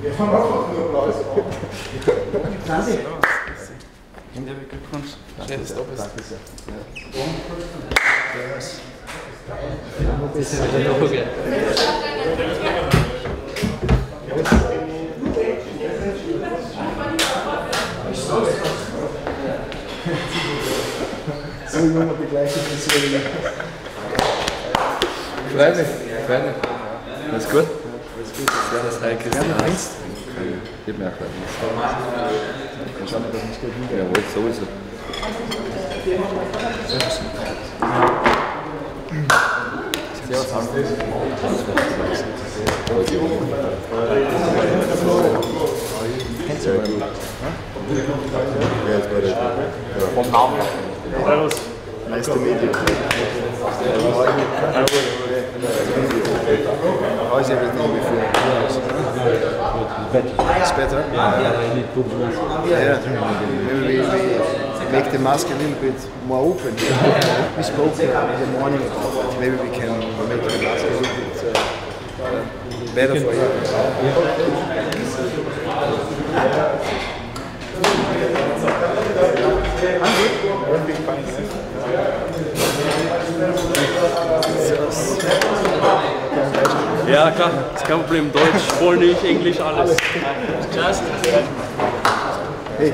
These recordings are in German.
Wir haben auch nur Applaus. Danke. Ja, Glückwunsch. Schön, dass du da bist. Danke sehr. Das ist ja wieder Loge. So jung und die gleiche Frisur. Freut mich, freut mich. Alles gut? Das Hi Christian. Gib mir auch gleich. Schauen wir, dass nicht wieder. Jawohl, sowieso. Kennst du mal? Ja, jetzt bei der Vom Namen Nice to meet you. How's everything with you? It's better? Yeah. Maybe we, make the mask a little bit more open. We spoke in the morning about. Maybe we can make the mask a little bit uh, better for you. Ja, klar, ist kein Problem. Deutsch, Polnisch, Englisch, alles. Just. Hey.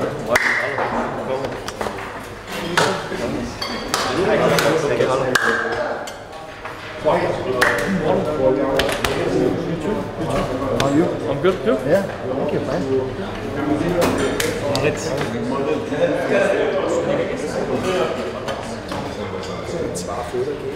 How are you? I'm good, good. Yeah, thank you, fine. Zwei Föder geben.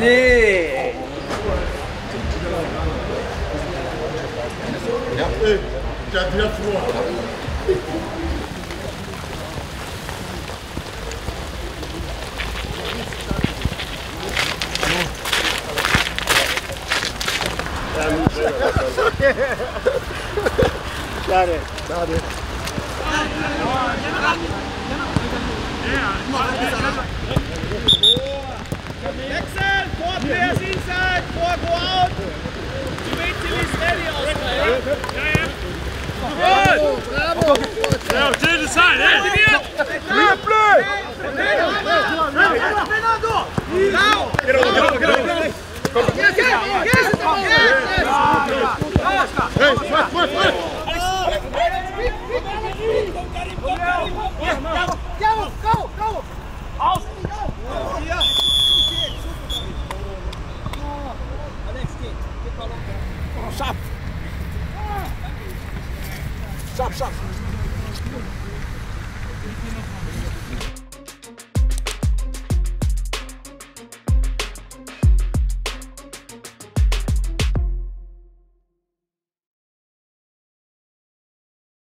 아니. 야, 그냥 들어와. 잘해, 잘해. 엑셀! Four players inside! Four go out! Die wait till he's ready outside. Ja, ja. Good! Bravo! Ja, to the side, eh? Clear play! Fernando! Now! Get over, get over, get over! Yes, yes, yes! Yes! Hey, fight, fight, fight! stop, stop.